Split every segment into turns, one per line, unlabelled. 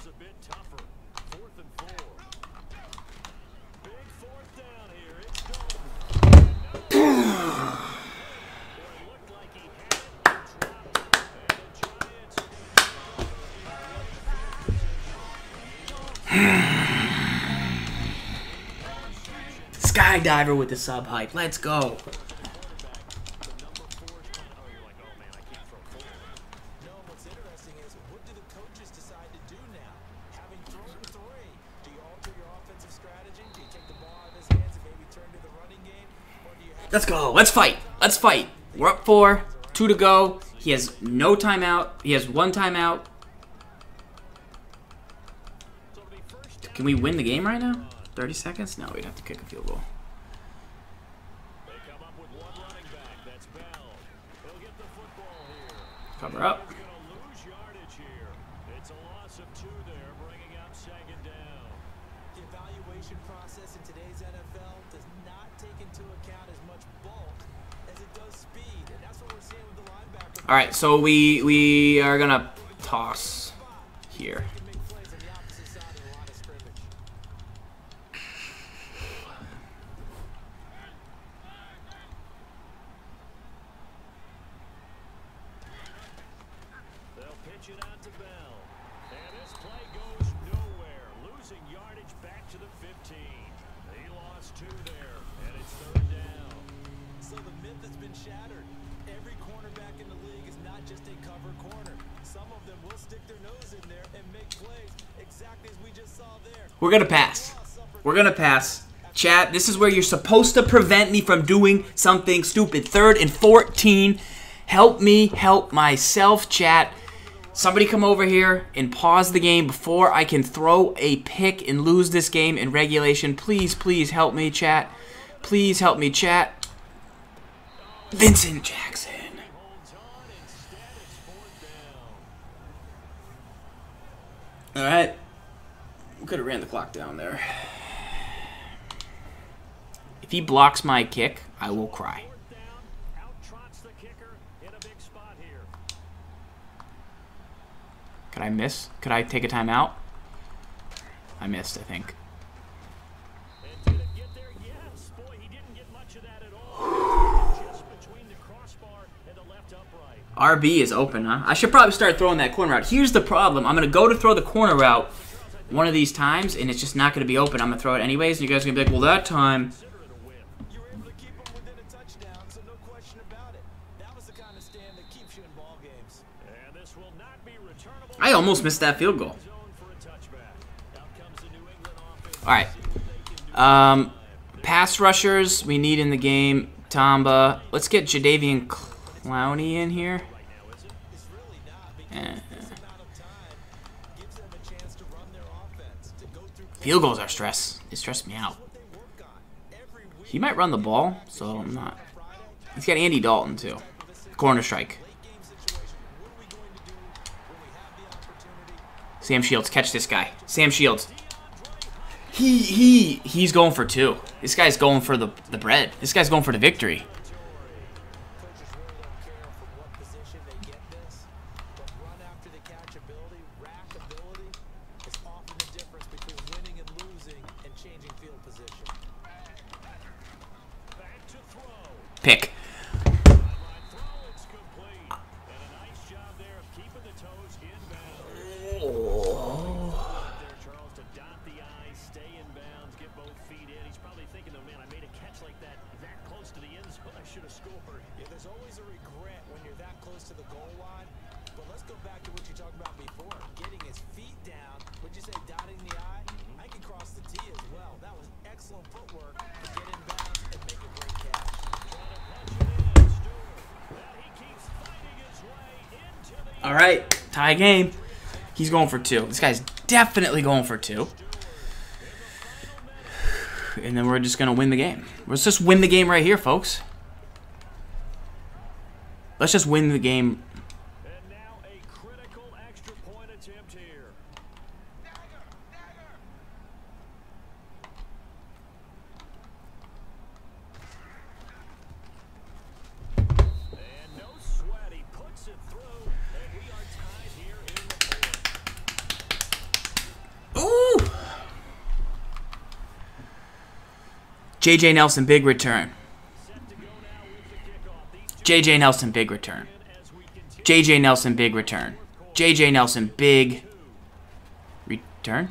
is a bit tougher. Fourth and four. Big fourth down here. It's
Skydiver with the sub hype. Let's go.
No, what's interesting is what do the coaches decide to do now? Having thrown three, do you alter your offensive strategy? Do you take the ball out of his hands and maybe turn to the running game? Or do you have
Let's go. Let's fight. Let's fight. We're up four. Two to go. He has no timeout. He has one timeout. Can we win the game right now? 30 seconds? No, we'd have to kick a field goal. Cover up.
The evaluation process in today's NFL does
All right, so we we are gonna toss here.
Can make plays on the opposite side of the line of scrimmage.
They'll pitch it out to Bell. And this play goes nowhere. Losing yardage back to the 15. He lost two there, and it's third down.
So the myth has been shattered. Every cornerback in the league is not just a cover corner. Some of them will stick their nose in there and make plays exactly as we just saw there.
We're gonna pass. We're gonna pass. Chat, this is where you're supposed to prevent me from doing something stupid. Third and 14. Help me help myself, chat. Somebody come over here and pause the game before I can throw a pick and lose this game in regulation. Please, please help me, chat. Please help me, chat. Vincent Jackson. All right. We could have ran the clock down there. If he blocks my kick, I will cry.
Fourth down. Out trots the kicker in a big spot here.
Could I miss? Could I take a timeout? I missed, I think. RB is open, huh? I should probably start throwing that corner route. Here's the problem. I'm going to go to throw the corner route one of these times, and it's just not going to be open. I'm going to throw it anyways, and you guys are going to be like, well, that time...
You were able to keep them within a touchdown, so no question about it. That was the kind of stand that keeps you in ball games.
And this will not be returnable.
I almost missed that field goal. All right. Um, pass rushers we need in the game. Tamba. Let's get Jadeveon Clowney in here. Eh. Field goals are stress. They stress me out. He might run the ball, so I'm not. He's got Andy Dalton too. Corner strike.
Late game situation. What are we going to do when we have the opportunity?
Sam Shields, catch this guy. Sam Shields. He he he's going for two. This guy's going for the the bread. This guy's going for the victory.
Coaches really don't care from what position they get this, but run after the catch ability, rack ability is often the difference between winning and losing and changing field position.
Back to throw.
Pick.
Throw, it's complete. And a nice job there of keeping the toes inbound. There, Charles, to dot the I's, stay in bounds, get both feet in. He's probably thinking, though, man, I made a catch like that that close to the end zone. I should have scored.
Yeah, there's always a regret when you're that close to the goal line. But let's go back to what you talked about before. Getting his feet down. Would you say dotting the I? Mm-hmm. I can cross the T as well. That was excellent footwork to get in bounds and make a great catch.
That he keeps fighting his way into the
All right, tie game. He's going for two. This guy's definitely going for two. And then we're just gonna win the game. Let's just win the game right here, folks. Let's just win the game.
And now a critical extra point attempt here. And no sweat. He puts it through. And we are tied here in the fourth.
JJ Nelson, big return. JJ Nelson, big return. JJ Nelson, big return. JJ Nelson, big return.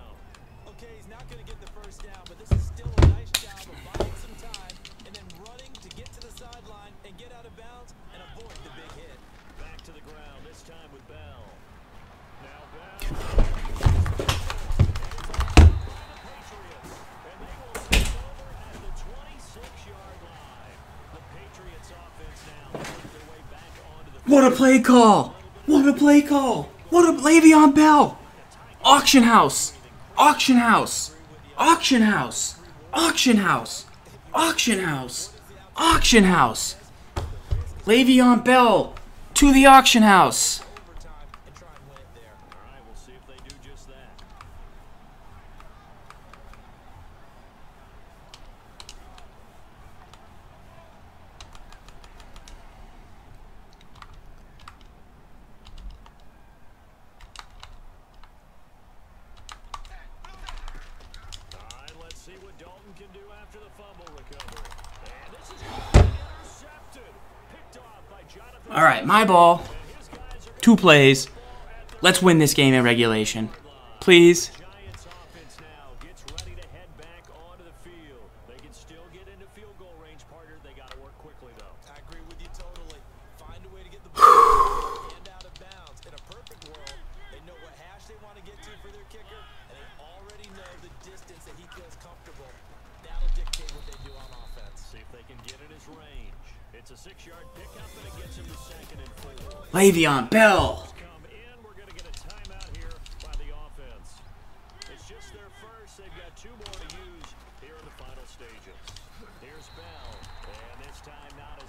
Okay, he's not going to get the first down, but this is still a nice job of buying some time and then running to get to the sideline and get out of bounds and avoid the big hit.
Back to the ground, this time with Bell. Now Bell. Patriots, and they will take over at the 26-yard line. The Patriots offense now making their way back onto the
What a play call. What a play call. What a Le'Veon Bell. Auction house. Auction house. Auction house. Auction house. Auction house. Auction house. Le'Veon Bell to the auction house.
Overtime and try and win it there.
All right, we'll see if they do just that. All right, let's see what Dalton can do after the fumble recovery. And this is intercepted. Picked off by Jonathan.
All right, my ball.
His guys are
Two plays. Let's win this game in regulation. Please.
Giants offense now gets ready to head back onto the field. They can still get into field goal range, partner. They got to work quickly, though.
I agree with you totally. Find a way to get the ball and out of bounds. In a perfect world, they know what hash they want to get to for their kicker, and they already know the distance that he feels comfortable. That'll dictate what they do on offense.
See if they can get in his range. It's a six-yard pickup, and it gets him to second and four.
Le'Veon Bell.
Come in. We're going to get a timeout here by the offense. It's just their first. They've got two more to use here in the final stages. Here's Bell, and this time not as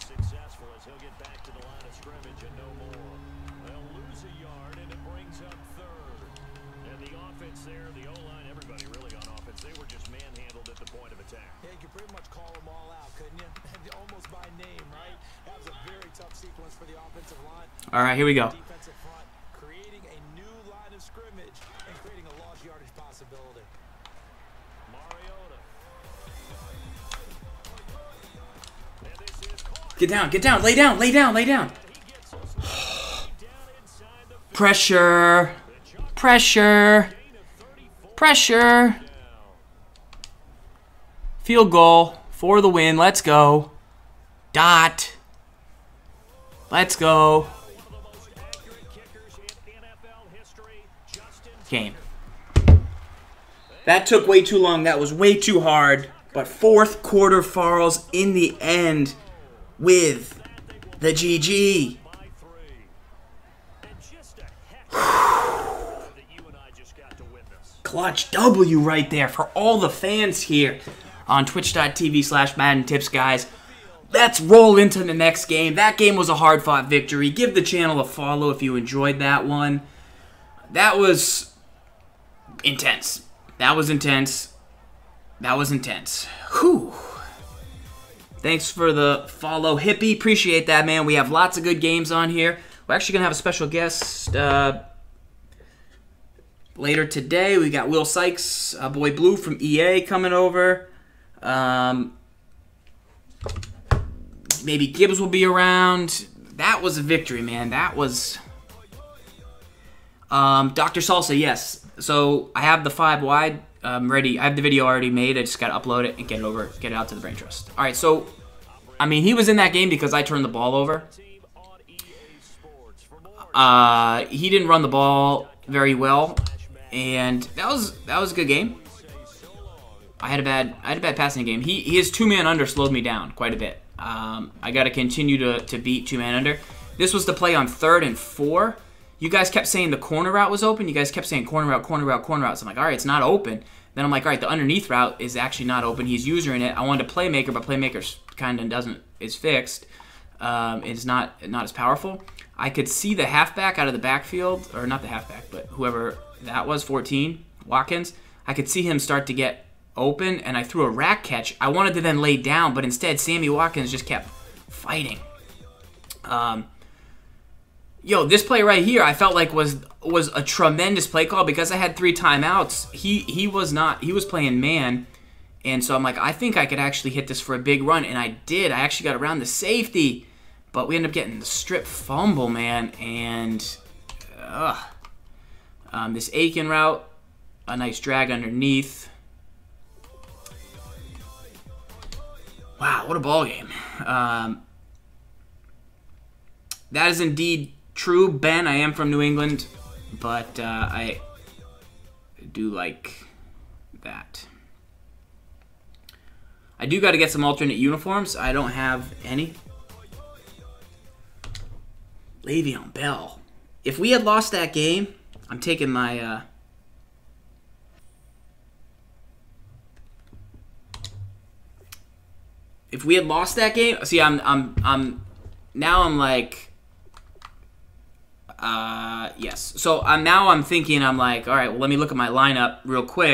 successful as he'll get back to the line of scrimmage and no more. They'll lose a yard, and it brings up third. And the offense there, the O-line, everybody really on offense, they were just manhandled at the point of attack.
Yeah, you could pretty much call them all out, couldn't you? Almost by name, right? That was a very tough sequence for the offensive line.
All right, here we go.
Defensive front, creating a new line of scrimmage and creating a lost yardage possibility.
Mariota. And this is caught.
Get down, get down, lay down, lay down, lay down.
He gets us down inside the
Pressure. Pressure.
gain of 34
Pressure. Field goal for the win. Let's go. Dot. Let's go. That took way too long. That was way too hard. But fourth quarter Farls in the end with the GG. Clutch W right there for all the fans here on twitch.tv slash Madden Tips, guys. Let's roll into the next game. That game was a hard fought victory. Give the channel a follow if you enjoyed that one. That was intense. That was intense. That was intense. Whew. Thanks for the follow, Hippie. Appreciate that, man. We have lots of good games on here. We're actually going to have a special guest uh, later today. We got Will Sykes, uh, Boy Blue from EA coming over. Um, maybe Gibbs will be around. That was a victory, man. That was. Um, Dr. Salsa, yes. So I have the five wide I'm ready. I have the video already made. I just got to upload it and get it over, get it out to the Brain Trust. All right, so I mean, he was in that game because I turned the ball over. Uh, he didn't run the ball very well, and that was that was a good game. I had a bad I had a bad passing game. He his two man under slowed me down quite a bit. Um, I got to continue to to beat two man under. This was the play on third and four. You guys kept saying the corner route was open. You guys kept saying corner route, corner route, corner route. So I'm like, all right, it's not open. Then I'm like, all right, the underneath route is actually not open. He's using it. I wanted a playmaker, but playmaker kind of doesn't is fixed. Um, it's not not as powerful. I could see the halfback out of the backfield, or not the halfback, but whoever that was, 14 Watkins. I could see him start to get open, and I threw a RAC catch. I wanted to then lay down, but instead Sammy Watkins just kept fighting. Um, yo, this play right here, I felt like was was a tremendous play call because I had three timeouts. He he was not he was playing man, and so I'm like, I think I could actually hit this for a big run, and I did. I actually got around the safety, but we ended up getting the strip fumble, man, and ugh. Um, this Aiken route, a nice drag underneath. Wow, what a ball game. Um, that is indeed true, Ben. I am from New England, but uh, I do like that. I do got to get some alternate uniforms. I don't have any. Le'Veon Bell. If we had lost that game, I'm taking my. Uh, if we had lost that game, see, I'm, I'm, I'm. Now I'm like. Uh, yes. So I'm now I'm thinking I'm like, all right. Well, let me look at my lineup real quick.